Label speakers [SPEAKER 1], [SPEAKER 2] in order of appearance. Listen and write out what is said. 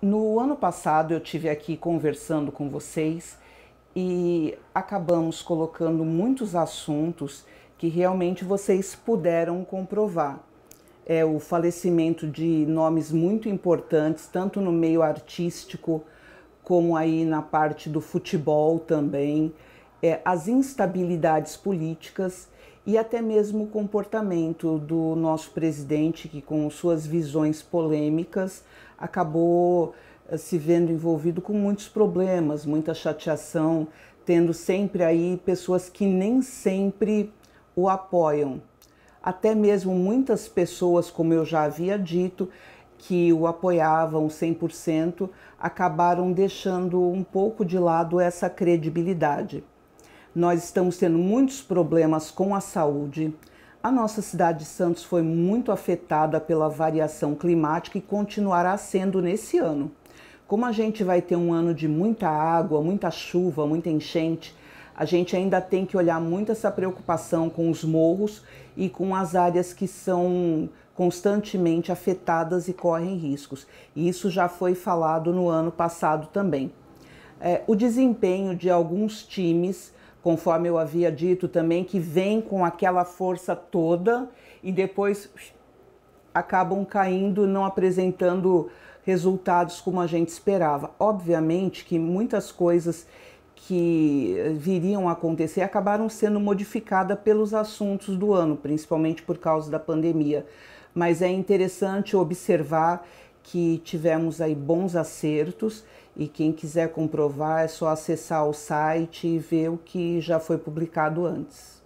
[SPEAKER 1] No ano passado eu tive aqui conversando com vocês e acabamos colocando muitos assuntos que realmente vocês puderam comprovar. É o falecimento de nomes muito importantes, tanto no meio artístico como aí na parte do futebol também, é, as instabilidades políticas e até mesmo o comportamento do nosso presidente, que com suas visões polêmicas acabou eh, se vendo envolvido com muitos problemas, muita chateação, tendo sempre aí pessoas que nem sempre o apoiam. Até mesmo muitas pessoas, como eu já havia dito, que o apoiavam 100%, acabaram deixando um pouco de lado essa credibilidade. Nós estamos tendo muitos problemas com a saúde, a nossa cidade de Santos foi muito afetada pela variação climática e continuará sendo nesse ano. Como a gente vai ter um ano de muita água, muita chuva, muita enchente, a gente ainda tem que olhar muito essa preocupação com os morros e com as áreas que são constantemente afetadas e correm riscos. E isso já foi falado no ano passado também. É, o desempenho de alguns times conforme eu havia dito também, que vem com aquela força toda e depois acabam caindo, não apresentando resultados como a gente esperava. Obviamente que muitas coisas que viriam a acontecer acabaram sendo modificadas pelos assuntos do ano, principalmente por causa da pandemia. Mas é interessante observar que tivemos aí bons acertos e quem quiser comprovar é só acessar o site e ver o que já foi publicado antes.